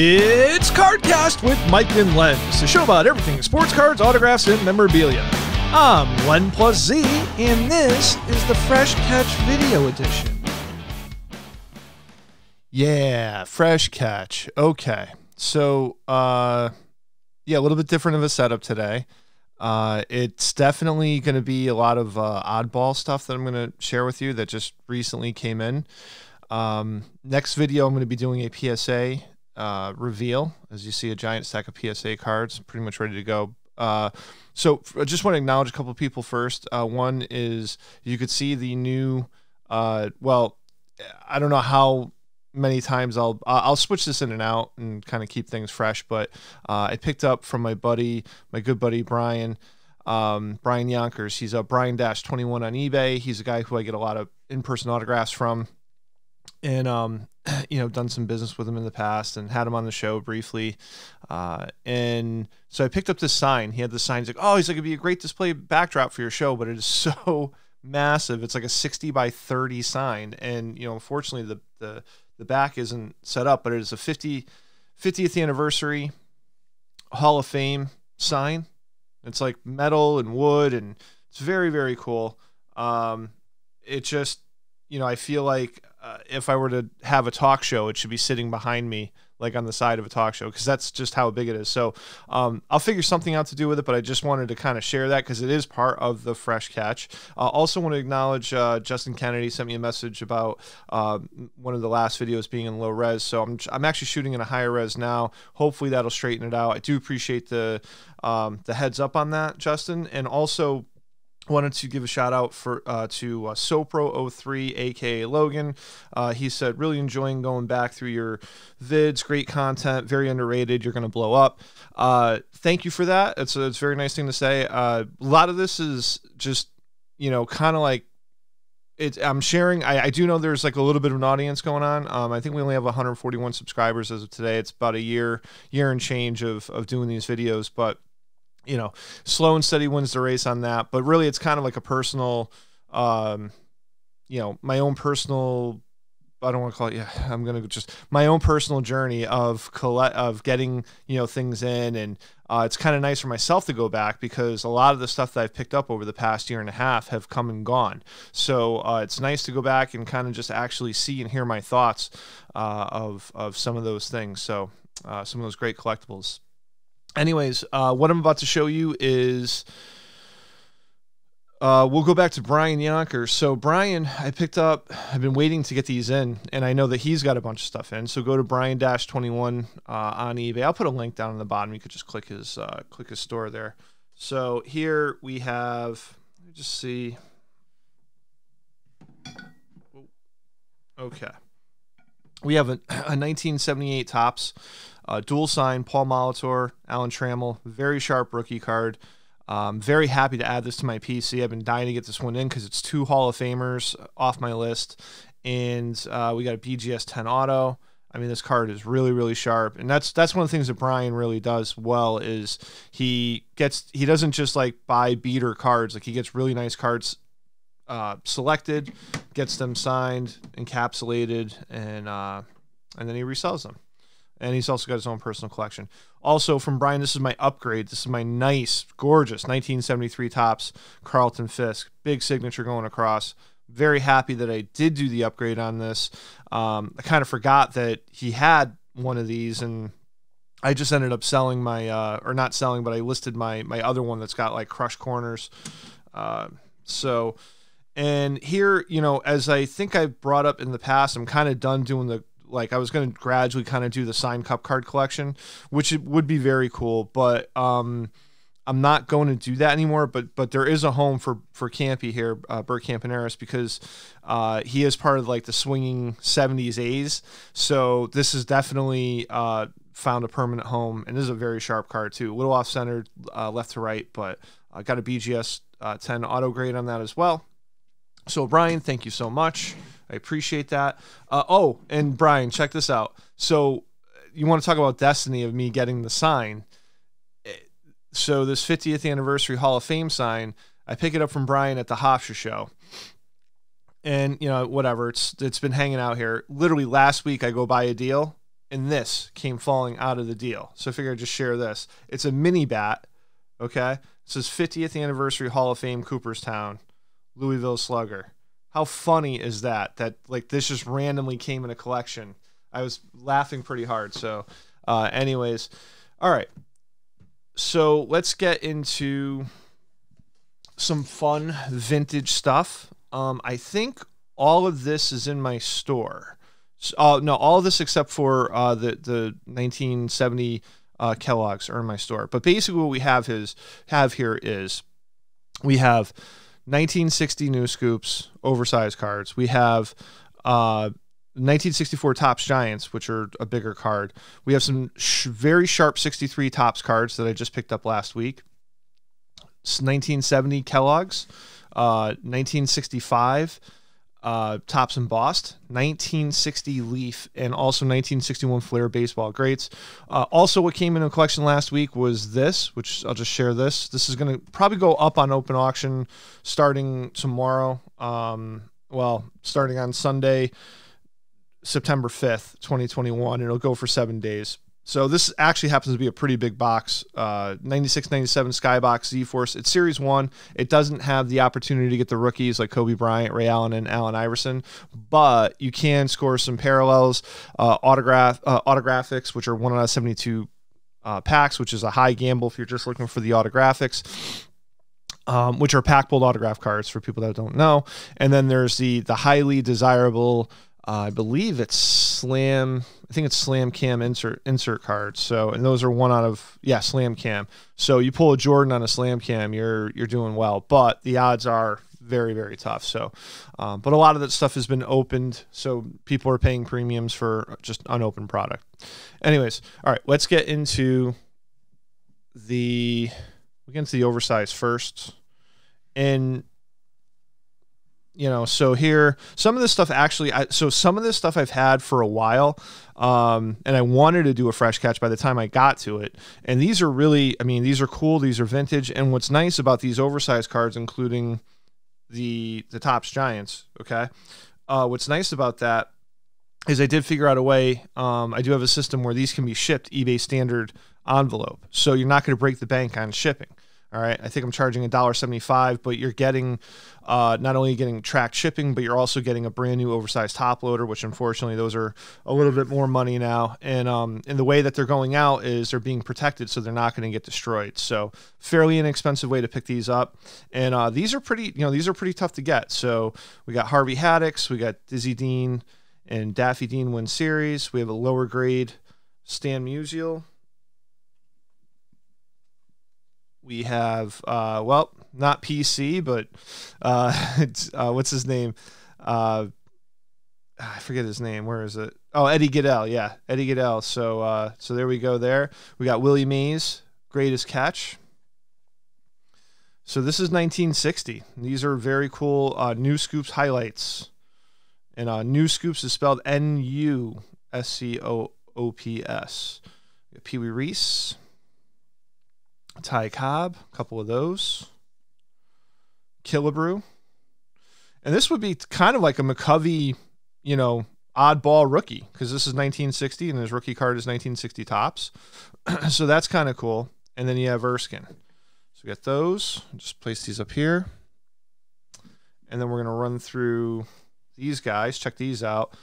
It's CardKast with Mike and Len. It's a show about everything sports cards, autographs, and memorabilia. I'm Len plus Z, and this is the Fresh Catch Video Edition. Yeah, Fresh Catch. Okay. So, uh, yeah, a little bit different of a setup today. Uh, it's definitely going to be a lot of uh, oddball stuff that I'm going to share with you that just recently came in. Um, next video, I'm going to be doing a PSA uh, reveal. As you see, a giant stack of PSA cards, pretty much ready to go. Uh, so I just want to acknowledge a couple of people first. Uh, one is you could see the new. Uh, well, I don't know how many times I'll I'll switch this in and out and kind of keep things fresh. But uh, I picked up from my buddy, my good buddy Brian, um, Brian Yonkers. He's a Brian Dash Twenty One on eBay. He's a guy who I get a lot of in person autographs from, and um, you know, done some business with him in the past and had him on the show briefly. Uh, and so I picked up this sign. He had the sign. He's like, oh, he's like, it'd be a great display backdrop for your show, but it is so massive. It's like a 60 by 30 sign. And, you know, unfortunately, the, the, the back isn't set up, but it is a 50, 50th anniversary Hall of Fame sign. It's like metal and wood, and it's very, very cool. Um, it just, you know, I feel like uh, if I were to have a talk show, it should be sitting behind me, like on the side of a talk show, because that's just how big it is. So um, I'll figure something out to do with it, but I just wanted to kind of share that because it is part of the fresh catch. Uh, also, want to acknowledge uh, Justin Kennedy sent me a message about uh, one of the last videos being in low res. So I'm, I'm actually shooting in a higher res now. Hopefully that'll straighten it out. I do appreciate the um, the heads up on that, Justin, and also wanted to give a shout out for uh, to uh, Sopro03, aka Logan. Uh, he said, really enjoying going back through your vids, great content, very underrated. You're gonna blow up. Uh, thank you for that. It's a, it's a very nice thing to say. Uh, a lot of this is just you know kind of like. It, I'm sharing. I, I do know there's like a little bit of an audience going on. Um, I think we only have 141 subscribers as of today. It's about a year, year and change of of doing these videos, but you know, slow and steady wins the race on that. But really, it's kind of like a personal, um, you know, my own personal. I don't want to call it. Yeah, I'm gonna just my own personal journey of collect of getting you know things in, and uh, it's kind of nice for myself to go back because a lot of the stuff that I've picked up over the past year and a half have come and gone. So uh, it's nice to go back and kind of just actually see and hear my thoughts uh, of of some of those things. So uh, some of those great collectibles anyways, uh, what I'm about to show you is uh, we'll go back to Brian Yonkers. So Brian, I picked up. I've been waiting to get these in, and I know that he's got a bunch of stuff in. So go to Brian Dash Twenty One uh, on eBay. I'll put a link down in the bottom. You could just click his uh, click his store there. So here we have. Let me just see. Okay. We have a, a 1978 Topps uh, dual sign, Paul Molitor, Alan Trammell, very sharp rookie card. Um, very happy to add this to my PC. I've been dying to get this one in because it's two Hall of Famers off my list, and uh, we got a BGS 10 auto. I mean, this card is really, really sharp, and that's that's one of the things that Brian really does well is he gets he doesn't just like buy beater cards. Like he gets really nice cards uh, selected, gets them signed, encapsulated, and uh, and then he resells them and he's also got his own personal collection. Also from Brian, this is my upgrade. This is my nice, gorgeous 1973 Topps Carlton Fisk, big signature going across. Very happy that I did do the upgrade on this. Um, I kind of forgot that he had one of these, and I just ended up selling my, uh, or not selling, but I listed my my other one that's got like crush corners. Uh, so. And here, you know, as I think I brought up in the past, I'm kind of done doing the like I was going to gradually kind of do the signed cup card collection, which would be very cool. But um, I'm not going to do that anymore. But but there is a home for for Campy here, uh, Bert Campaneris, because uh, he is part of like the swinging '70s A's. So this is definitely uh, found a permanent home, and this is a very sharp card too. A little off center, uh, left to right, but I got a BGS uh, 10 auto grade on that as well. So Brian, thank you so much. I appreciate that. Uh, oh, and Brian, check this out. So you want to talk about destiny of me getting the sign. Eh, so this 50th anniversary Hall of Fame sign, I pick it up from Brian at the Hofstra show. And you know, whatever, it's it's been hanging out here. Literally last week I go buy a deal and this came falling out of the deal. So I figured I'd just share this. It's a mini bat. Okay. It says 50th anniversary Hall of Fame Cooperstown, Louisville Slugger. How funny is that? That like this just randomly came in a collection. I was laughing pretty hard. So, uh, anyways, all right. So let's get into some fun vintage stuff. Um, I think all of this is in my store. Uh, no, all of this except for uh, the the 1970 uh, Kellogg's are in my store. But basically, what we have is have here is we have 1960 Nu Scoops, oversized cards. We have uh, 1964 Topps Giants, which are a bigger card. We have some sh- very sharp 63 Topps cards that I just picked up last week. 1970 Kellogg's, uh, 1965 uh, Topps embossed, 1960 Leaf, and also 1961 Fleer baseball greats. Uh, also, what came in a collection last week was this, which I'll just share this. This is going to probably go up on open auction starting tomorrow. Um, well, starting on Sunday, September 5th, 2021. It'll go for seven days. So this actually happens to be a pretty big box, uh, 96, 97 Skybox Z-Force. It's Series 1. It doesn't have the opportunity to get the rookies like Kobe Bryant, Ray Allen, and Allen Iverson, but you can score some parallels, uh, autograph, uh, autographics, which are 1 out of 72 uh, packs, which is a high gamble if you're just looking for the autographics. Um, which are pack pulled autograph cards for people that don't know. And then there's the the highly desirable uh, I believe it's Slam. I think it's Slam Cam insert insert cards. So, and those are one out of yeah Slam Cam. So you pull a Jordan on a Slam Cam, you're you're doing well. But the odds are very very tough. So, um, but a lot of that stuff has been opened, so people are paying premiums for just unopened product. Anyways, all right, let's get into the we get into the oversized first, and you know so here some of this stuff actually I, so some of this stuff i've had for a while um, and i wanted to do a fresh catch by the time i got to it. And these are really i mean these are cool these are vintage. And what's nice about these oversized cards including the the Topps giants okay? Uh, what's nice about that is i did figure out a way um, i do have a system where these can be shipped ebay standard envelope. So you're not going to break the bank on shipping all right. I think I'm charging a dollar seventy-five, but you're getting uh, not only getting tracked shipping, but you're also getting a brand new oversized top loader, which unfortunately those are a little bit more money now. And um, and the way that they're going out is they're being protected, so they're not going to get destroyed. So fairly inexpensive way to pick these up. And uh, these are pretty, you know, these are pretty tough to get. So we got Harvey Haddix, we got Dizzy Dean, and Daffy Dean win series. We have a lower grade Stan Musial. We have uh, well, not PC, but uh, uh, what's his name? Uh, I forget his name. Where is it? Oh, Eddie Gaedel. Yeah, Eddie Gaedel. So uh, so there we go. There we got Willie Mays, greatest catch. So this is 1960. These are very cool Nu Scoops highlights, and Nu Scoops is spelled N U S C O O P S. Pee Wee Reese. Ty Cobb, a couple of those. Killebrew. And this would be kind of like a McCovey, you know, oddball rookie because this is 1960 and his rookie card is 1960 Topps. so that's kind of cool. And then you have Erskine. So we got those. Just place these up here. And then we're going to run through these guys. Check these out.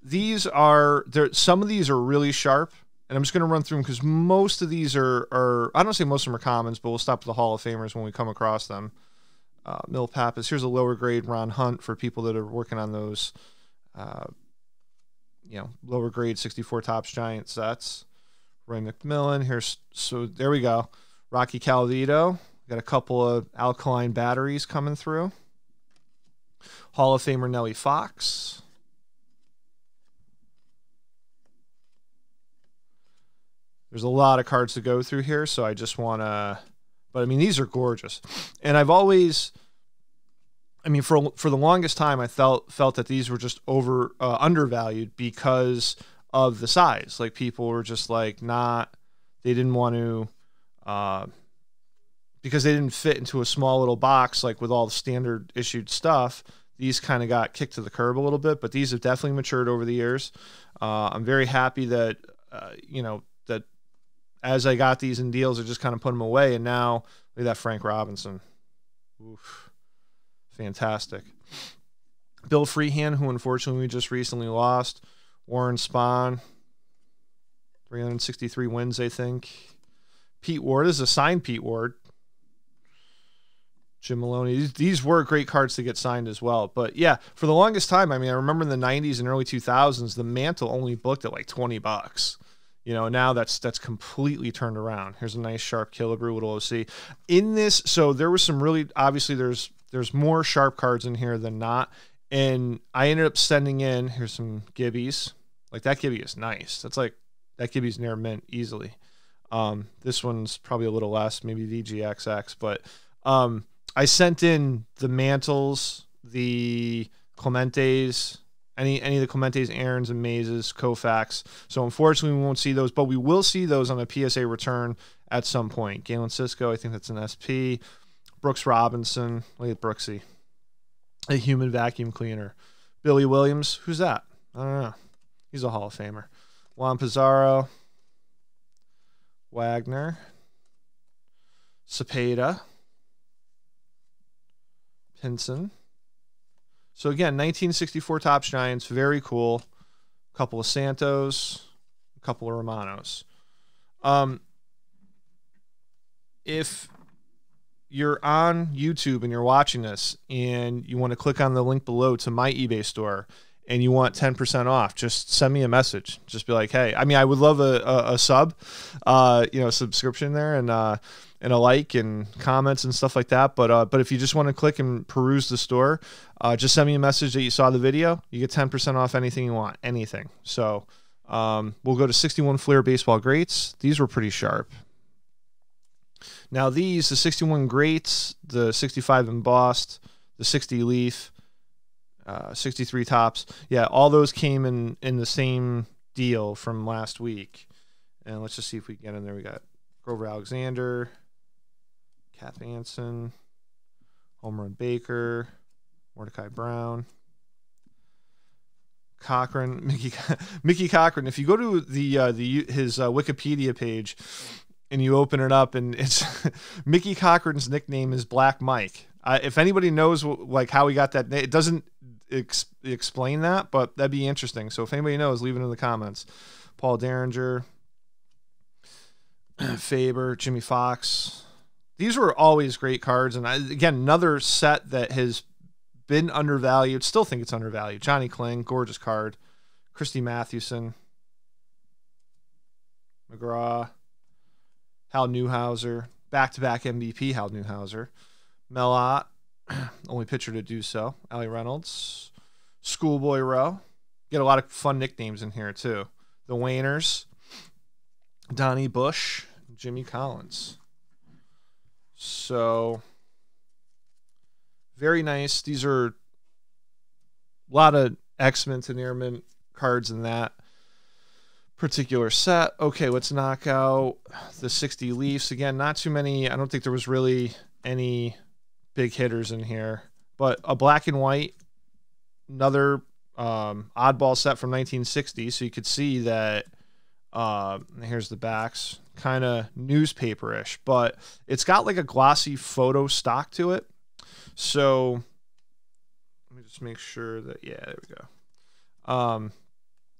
These are there. Some of these are really sharp and I'm just going to run through them because most of these are, are, I don't say most of them are commons, but we'll stop the Hall of Famers when we come across them. Uh, Milt Pappas. Here's a lower grade Ron Hunt for people that are working on those, uh, you know, lower grade 64 Topps Giant sets. Roy McMillan. Here's, so there we go. Rocky Colavito, Got a couple of alkaline batteries coming through. Hall of Famer Nellie Fox. There's a lot of cards to go through here, so I just want to. But I mean, these are gorgeous, and I've always. I mean, for for the longest time, I felt felt that these were just over uh, undervalued because of the size. Like people were just like not. They didn't want to. Uh, because they didn't fit into a small little box like with all the standard issued stuff these kind of got kicked to the curb a little bit but these have definitely matured over the years uh, i'm very happy that uh, you know, as I got these in deals, I just kind of put them away. And now look at that Frank Robinson. Oof. Fantastic. Bill Freehan, who unfortunately we just recently lost. Warren Spahn, 363 wins, I think. Pete Ward this is a signed Pete Ward. Jim Maloney. These, these were great cards to get signed as well. But yeah, for the longest time, I mean, I remember in the 90s and early 2000s, the mantle only booked at like 20 bucks. You know, now that's that's completely turned around. Here's a nice sharp Killebrew little OC. In this, so there was some really obviously there's there's more sharp cards in here than not. And I ended up sending in here's some Gibbies. Like that Gibby is nice. That's like that Gibby's near mint easily. Um, this one's probably a little less, maybe VGXX, but um, I sent in the mantles, the Clementes, any any of the Clementes, Aaron's, and Mazes, Koufax. So unfortunately, we won't see those, but we will see those on a PSA return at some point. Galen Cisco, I think that's an SP. Brooks Robinson, look at Brooksy, a human vacuum cleaner. Billy Williams, who's that? I don't know. He's a Hall of Famer. Juan Pizarro, Wagner, Cepeda, Pinson. So again, 1964 Topps Giants, very cool. A couple of Santos, a couple of Romanos. Um, if you're on YouTube and you're watching this and you want to click on the link below to my eBay store and you want 10% off, just send me a message. Just be like, hey, I mean, I would love a, a, a sub, uh, you know, subscription there and, uh, and a like and comments and stuff like that. But, uh, but if you just want to click and peruse the store, uh, just send me a message that you saw the video. You get 10% off anything you want, anything. So, um, we'll go to 61 Fleer Baseball Greats. These were pretty sharp. Now these, the 61 Greats, the 65 embossed, the 60 leaf, uh, 63 Topps. Yeah, all those came in in the same deal from last week. And let's just see if we can get in there. We got Grover Alexander, Cap Anson, Homer and Baker, Mordecai Brown. Cochrane, Mickey, Mickey Cochrane. If you go to the uh, the his uh, Wikipedia page and you open it up, and it's Mickey Cochrane's nickname is Black Mike. Uh, if anybody knows like how he got that, it doesn't ex- explain that, but that'd be interesting. So if anybody knows, leave it in the comments. Paul Derringer, Faber, Jimmie Foxx. These were always great cards, and I, again, another set that has been undervalued. Still think it's undervalued. Johnny Kling, gorgeous card. Christy Mathewson, McGraw, Hal Newhouser, back-to-back MVP Hal Newhouser, Melot, only pitcher to do so. Allie Reynolds, Schoolboy Rowe. Get a lot of fun nicknames in here too. The Waners, Donie Bush, Jimmy Collins. So very nice. These are a lot of X Mint and Air Mint cards in that particular set. Okay, let's knock out the 60 Leafs. Again, not too many. I don't think there was really any big hitters in here. But a black and white, another um, oddball set from 1960. So you could see that. Uh, here's the backs, kind of newspaperish, but it's got like a glossy photo stock to it. So let me just make sure that yeah, there we go. Um,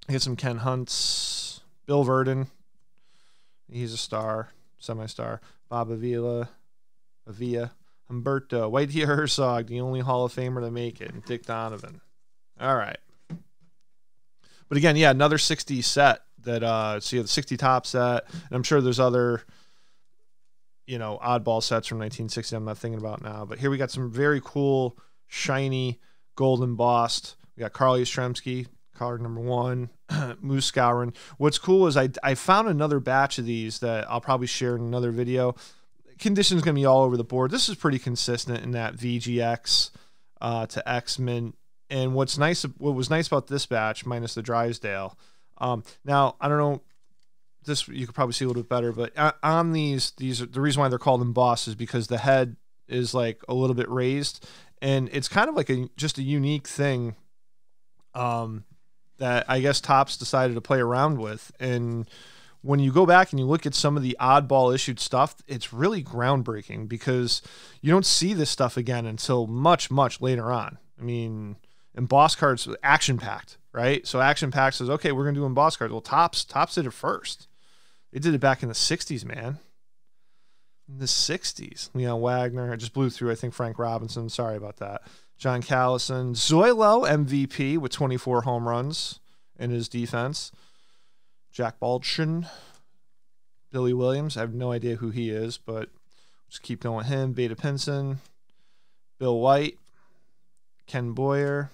I get some Ken Hunts, Bill Virdon. He's a star, semi-star. Bob Avila, Avila, Humberto, Whitey Herzog, the only Hall of Famer to make it, and Dick Donovan. All right. But again, yeah, another 60 set that uh so you have the 60 top set, and I'm sure there's other you know, oddball sets from 1960 I'm not thinking about now. But here we got some very cool, shiny, gold embossed. We got Carl Yastrzemski, card number one, Moose Skowron. What's cool is I, I found another batch of these that I'll probably share in another video conditions to be all over the board. This is pretty consistent in that VGX uh, to X Mint. And what's nice, what was nice about this batch, minus the Drysdale. Um, now I don't know, this you could probably see a little bit better, but on these, these are, the reason why they're called embossed is because the head is like a little bit raised, and it's kind of like a just a unique thing. Um, that I guess Topps decided to play around with. And when you go back and you look at some of the oddball issued stuff, it's really groundbreaking because you don't see this stuff again until much, much later on. I mean, emboss cards, action packed, right? So action packed says, okay, we're gonna do emboss cards. Well, Tops Topps did it first. They did it back in the '60s, man. In the '60s, Leon Wagner. I just blew through. I think Frank Robinson. Sorry about that. John Callison, Zoilo MVP with 24 home runs in his defense. Jack Baldwin, Billy Williams. I have no idea who he is, but just keep going with him. Vada Pinson, Bill White, Ken Boyer,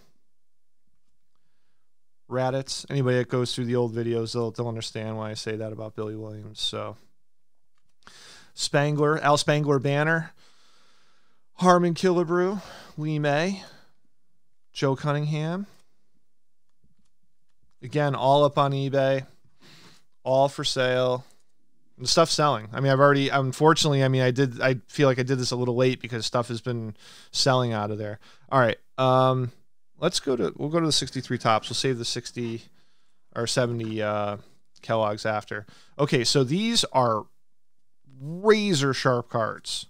Radatz. Anybody that goes through the old videos, they'll, they'll understand why I say that about Billy Williams. So Spangler, Al Spangler banner, Harmon Killebrew, Lee May, Joe Cunningham. Again, all up on eBay, all for sale. The stuff selling. I mean, I've already unfortunately, I mean, I did I feel like I did this a little late because stuff has been selling out of there. All right. Um let's go to we'll go to the 63 Topps. We'll save the 60 or 70 uh Kellogg's after. Okay, so these are razor sharp cards.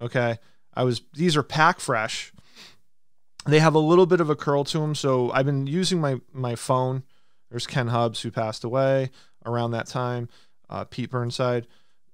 Okay. I was these are pack fresh. They have a little bit of a curl to them, so I've been using my my phone. There's Ken Hubbs who passed away around that time, uh, Pete Burnside.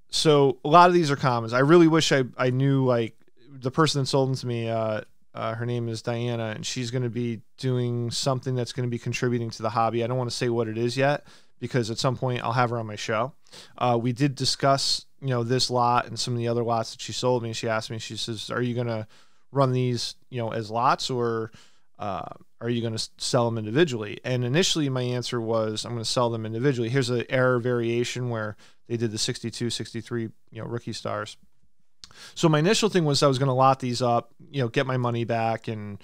So a lot of these are commons. I really wish I I knew like the person that sold them to me. Uh, uh, her name is Diana, and she's going to be doing something that's going to be contributing to the hobby. I don't want to say what it is yet because at some point I'll have her on my show. Uh, we did discuss you know this lot and some of the other lots that she sold me. She asked me, she says, "Are you gonna run these you know as lots or uh, are you going to sell them individually?" And initially, my answer was, "I'm going to sell them individually." Here's an error variation where they did the 62, 63 you know rookie stars. So my initial thing was I was going to lot these up, you know, get my money back and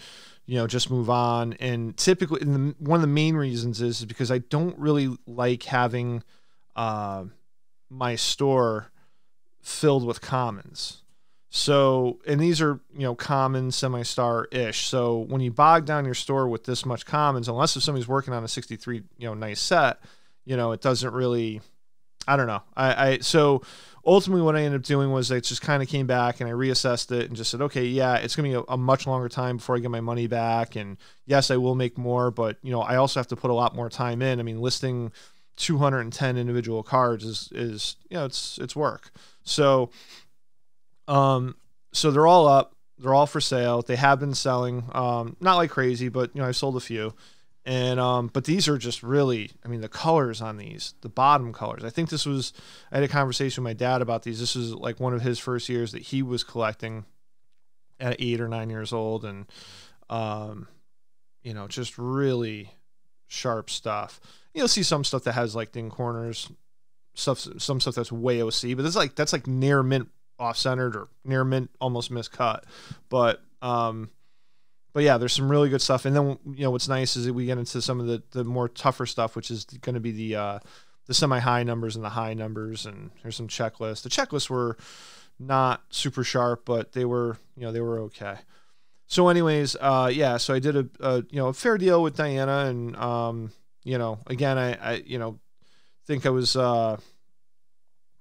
you know just move on. And typically, and the, one of the main reasons is, is because I don't really like having uh, my store filled with commons. So, and these are, you know, common semi-star ish. So when you bog down your store with this much commons, unless if somebody's working on a 63, you know, nice set, you know, it doesn't really, I don't know. I, I, so ultimately what I ended up doing was I just kind of came back and I reassessed it and just said, okay, yeah, it's going to be a, a much longer time before I get my money back. And yes, I will make more, but you know, I also have to put a lot more time in. I mean, listing 210 individual cards is, is, you know, it's, it's work. So, um, so they're all up. They're all for sale. They have been selling, um, not like crazy, but you know, I've sold a few. And um, but these are just really, I mean, the colors on these, the bottom colors. I think this was. I had a conversation with my dad about these. This was like one of his first years that he was collecting, at eight or nine years old, and um, you know, just really sharp stuff. You'll see some stuff that has like ding corners, stuff some stuff that's way OC, but it's like that's like near mint off centered or near mint almost miscut. But um but yeah, there's some really good stuff. And then you know what's nice is that we get into some of the the more tougher stuff, which is going to be the uh the semi high numbers and the high numbers and there's some checklists. The checklists were not super sharp, but they were, you know, they were okay. So anyways, uh yeah, so I did a, a you know, a fair deal with Diana and um you know, again I I you know think I was uh,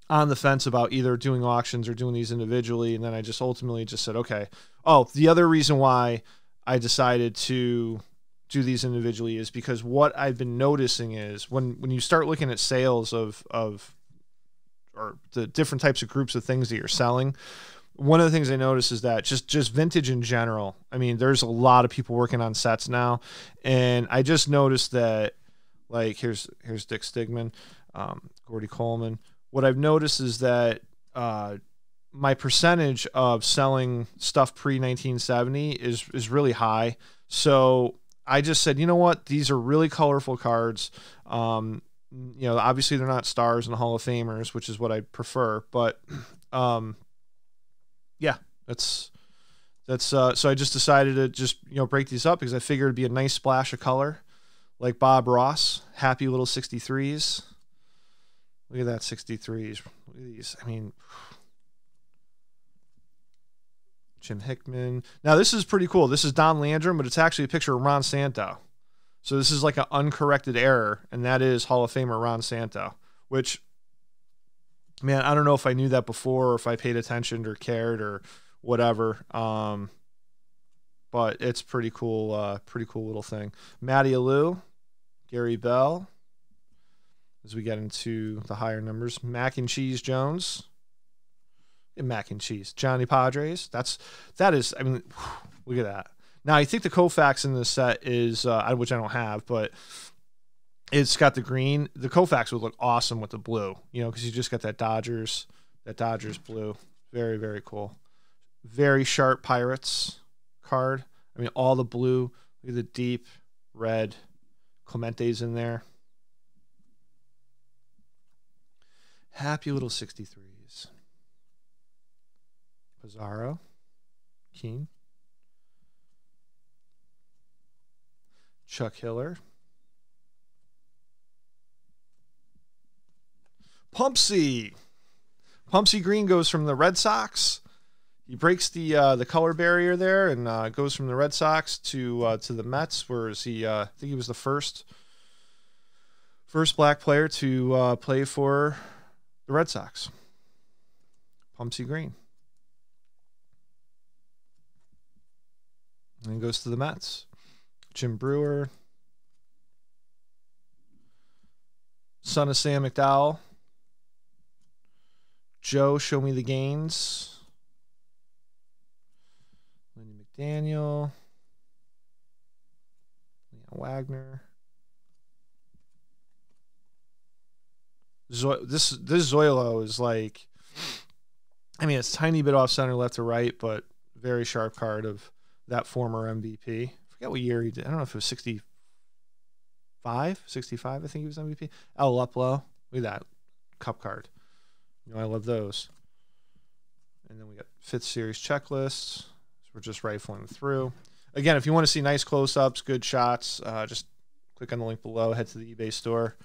on the fence about either doing auctions or doing these individually, and then I just ultimately just said, okay. Oh, the other reason why I decided to do these individually is because what I've been noticing is when when you start looking at sales of of or the different types of groups of things that you're selling, one of the things I notice is that just just vintage in general. I mean, there's a lot of people working on sets now, and I just noticed that like here's here's Dick Stigman, um, Gordy Coleman. What I've noticed is that uh, my percentage of selling stuff pre 1970 is is really high. So I just said, you know what, these are really colorful cards. Um, you know, obviously they're not stars and Hall of Famers, which is what I prefer, but um, yeah, that's that's uh, so I just decided to just you know break these up because I figured it'd be a nice splash of color like Bob Ross, happy little 63s. Look at that 63s. Look at these. I mean, Jim Hickman. Now, this is pretty cool. This is Don Landrum, but it's actually a picture of Ron Santo. So this is like an uncorrected error, and that is Hall of Famer Ron Santo, which, man, I don't know if I knew that before or if I paid attention or cared or whatever. Um, but it's pretty cool, uh, pretty cool little thing. Matty Alou, Gary Bell, as we get into the higher numbers. Mac and Cheese Jones. Mac and Cheese. Johnny Podres. That's that is I mean look at that. Now I think the Koufax in this set is uh, which I don't have, but it's got the green. The Koufax would look awesome with the blue, you know, because you just got that Dodgers, that Dodgers blue. Very, very cool. Very sharp Pirates card. I mean, all the blue. Look at the deep red. Clemente's in there. Happy little 63s. Pizarro. Keen. Chuck Hiller. Pumpsie. Pumpsie Green goes from the Red Sox. He breaks the uh, the color barrier there and uh, goes from the Red Sox to uh, to the Mets. Whereas he, uh, I think he was the first first black player to uh, play for the Red Sox. Pumpsie Green. And goes to the Mets. Jim Brewer. Son of Sam McDowell. Joe, show me the gains. Lenny McDaniel. Leon Wagner. Zo- this this Zoilo is like, I mean, it's tiny bit off center, left to right, but very sharp card of that former MVP. I forget what year he did. I don't know if it was 65, 65, I think he was MVP. El Uplow. Look at that cup card. You know, I love those. And then we got fifth series checklists. So we're just rifling through. Again, if you want to see nice close ups, good shots, uh, just click on the link below, head to the eBay store,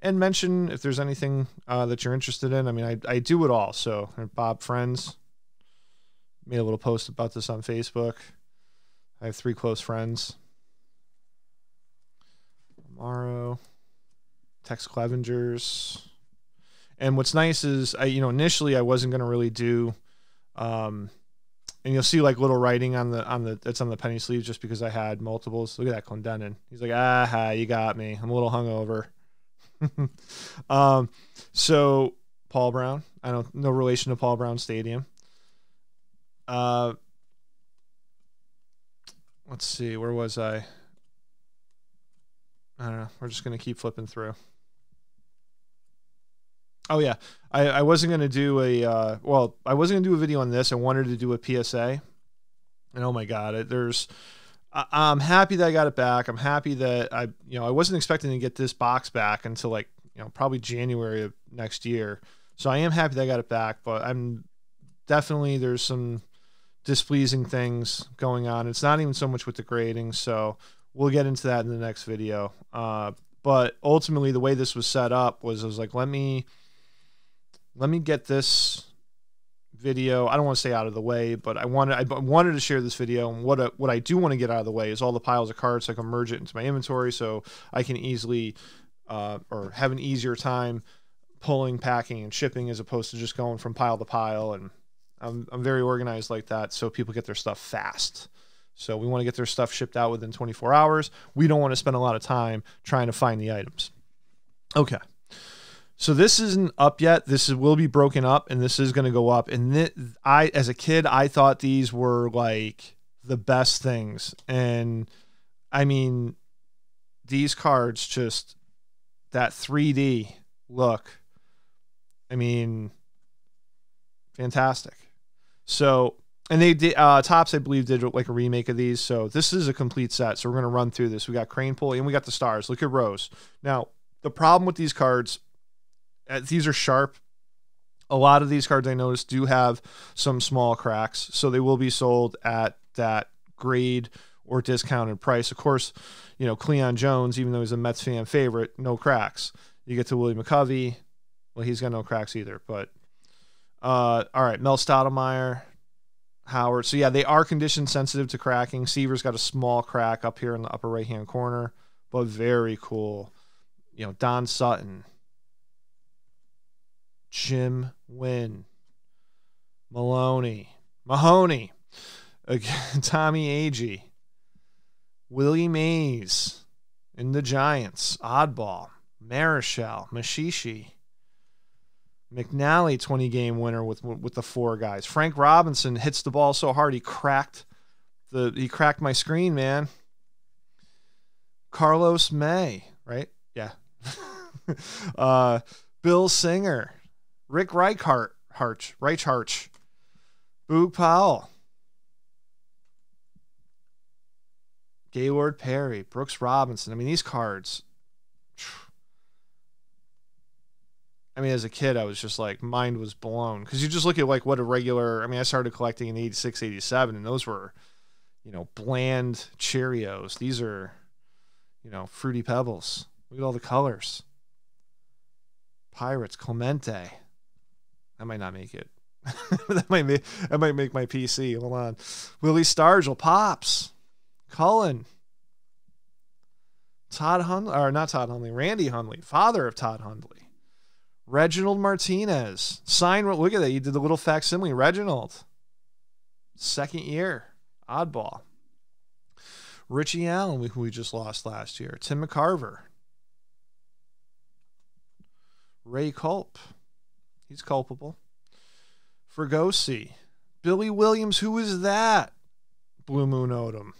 and mention if there's anything uh, that you're interested in. I mean, I, I do it all. So, Bob Friends made a little post about this on Facebook. I have three close friends. Amaro, Tex Clevengers. And what's nice is I, you know, initially I wasn't gonna really do um and you'll see like little writing on the on the that's on the penny sleeve just because I had multiples. Look at that Clendenon. He's like, ah, you got me. I'm a little hungover. um, so Paul Brown. I don't no relation to Paul Brown Stadium. Uh, let's see, where was I? I don't know. We're just gonna keep flipping through. Oh yeah, I, I wasn't gonna do a uh, well, I wasn't gonna do a video on this. I wanted to do a PSA, and oh my god, it, there's. I, I'm happy that I got it back. I'm happy that I, you know, I wasn't expecting to get this box back until like you know probably January of next year. So I am happy that I got it back, but I'm definitely there's some displeasing things going on. It's not even so much with the grading, so we'll get into that in the next video. Uh, but ultimately, the way this was set up was I was like, let me let me get this video. I don't want to say out of the way, but I wanted I wanted to share this video. And what I, what I do want to get out of the way is all the piles of cards so I can merge it into my inventory, so I can easily uh, or have an easier time pulling, packing, and shipping as opposed to just going from pile to pile and I'm, I'm very organized like that so people get their stuff fast. So we want to get their stuff shipped out within 24 hours. We don't want to spend a lot of time trying to find the items. Okay. So this isn't up yet. This is, will be broken up and this is going to go up. And th- I, as a kid, I thought these were like the best things. And I mean, these cards just that 3D look. I mean, fantastic. So, and they did uh, Topps, I believe, did like a remake of these. So this is a complete set. So we're gonna run through this. We got Kranepool and we got the stars. Look at Rose. Now the problem with these cards, uh, these are sharp. A lot of these cards I noticed do have some small cracks, so they will be sold at that grade or discounted price. Of course, you know Cleon Jones, even though he's a Mets fan favorite, no cracks. You get to Willie McCovey, well, he's got no cracks either, but uh, all right, Mel Stottlemyre, Howard. So yeah, they are condition sensitive to cracking. Seaver's got a small crack up here in the upper right hand corner. but very cool. You know, Don Sutton, Jim Wynn, Maloney, Mahoney, again, Tommy Agee, Willie Mays in the Giants, Oddball, Marichal, Mashishi, McNally 20 game winner with with the four guys. Frank Robinson hits the ball so hard he cracked the he cracked my screen, man. Carlos May, right? Yeah. uh, Bill Singer, Rick Reichardt, Harch, Reichardt, Boog Powell, Gaylord Perry, Brooks Robinson. I mean, these cards. I mean, as a kid, I was just like, mind was blown. Because you just look at like what a regular. I mean, I started collecting in 86, 87, and those were, you know, bland Cheerios. These are, you know, fruity pebbles. Look at all the colors. Pirates, Clemente. I might not make it. that might make that might make my PC. Hold on. Willie Stargell, Pops. Cullen, Todd Hundley, or not Todd Hundley, Randy Hundley, father of Todd Hundley, Reginald Martinez. Sign, look at that. You did the little facsimile. Reginald, second year, oddball. Richie Allen, who we just lost last year. Tim McCarver. Ray Culp. He's culpable. Fregosi. Billy Williams, who is that? Blue Moon Odom.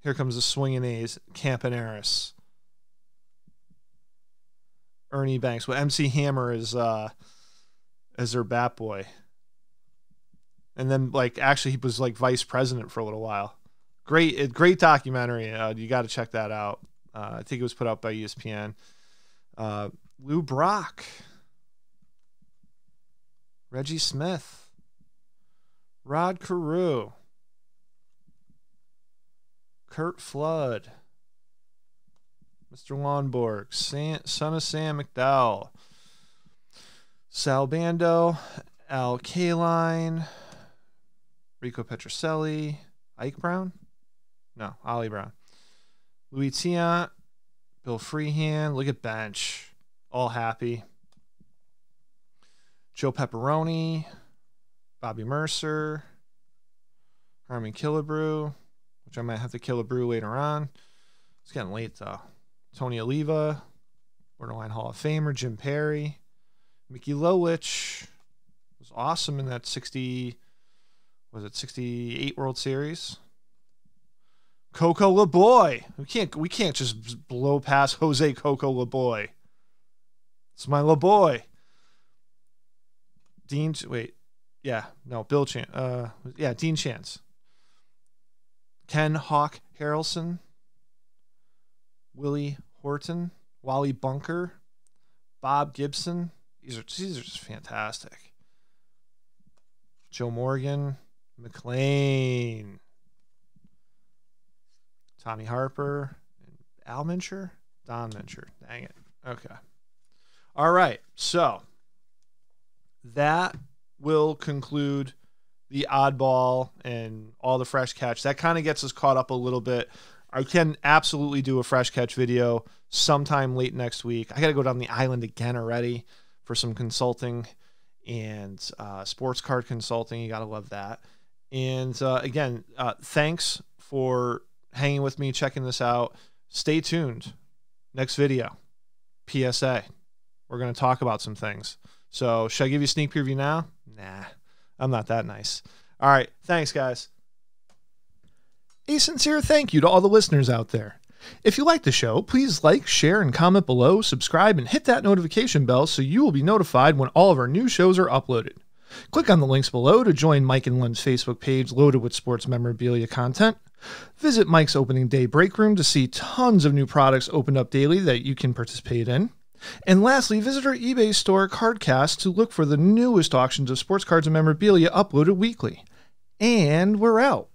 Here comes the swinging A's, Campaneris. Ernie Banks. Well, MC Hammer is uh as their bat boy. And then like actually he was like vice president for a little while. Great great documentary. Uh, you got to check that out. Uh, I think it was put out by ESPN. Uh, Lou Brock. Reggie Smith. Rod Carew. Curt Flood, Mr. Lonborg, Sam, son of Sam McDowell, Sal Bando, Al Kaline, Rico Petrocelli, Ike Brown? No, Ollie Brown. Luis Tiant, Bill Freehan. Look at bench. All happy. Joe Pepperoni, Bobby Murcer, Harmon Killebrew, which I might have to kill a brew later on. It's getting late though. Tony Oliva, borderline Hall of Famer, Jim Perry, Mickey Lolich was awesome in that 60 was it 68 World Series. Coco Laboy. We can't we can't just blow past Jose Coco Laboy. It's my Laboy. Dean wait. Yeah, no, Bill Chan uh yeah, Dean Chance. Ken Hawk Harrelson, Willie Horton, Wally Bunker, Bob Gibson. These are these are just fantastic. Joe Morgan, McLain, Tommy Harper, Al Mincher, Don Mincher. Dang it. Okay. All right. So that will conclude the oddball and all the fresh catch. That kind of gets us caught up a little bit. I can absolutely do a fresh catch video sometime late next week. I got to go down the island again already for some consulting and uh, sports card consulting. You got to love that. And uh, again, uh, thanks for hanging with me, checking this out. Stay tuned. Next video, PSA. We're going to talk about some things. So, should I give you a sneak preview now? Nah. I'm not that nice. All right. Thanks, guys. A sincere thank you to all the listeners out there. If you like the show, please like, share, and comment below, subscribe, and hit that notification bell so you will be notified when all of our new shows are uploaded. Click on the links below to join Mike and Lynn's Facebook page loaded with sports memorabilia content. Visit Mike's opening day break room to see tons of new products opened up daily that you can participate in. And lastly, visit our eBay store CardKast to look for the newest auctions of sports cards and memorabilia uploaded weekly. And we're out.